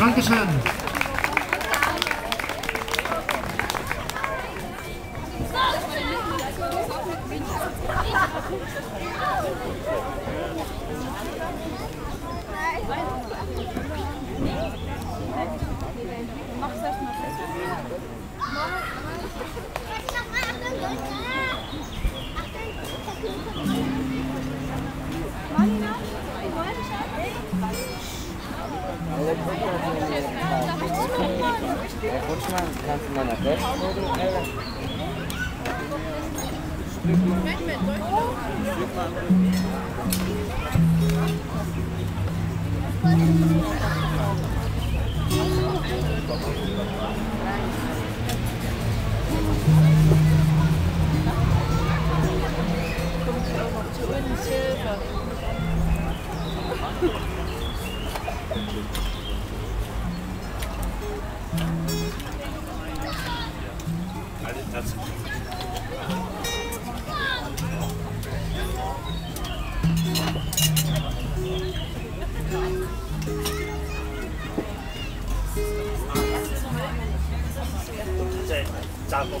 Dankeschön. Rutschmann, kannst du mal nach rechts Thank you. That's Zago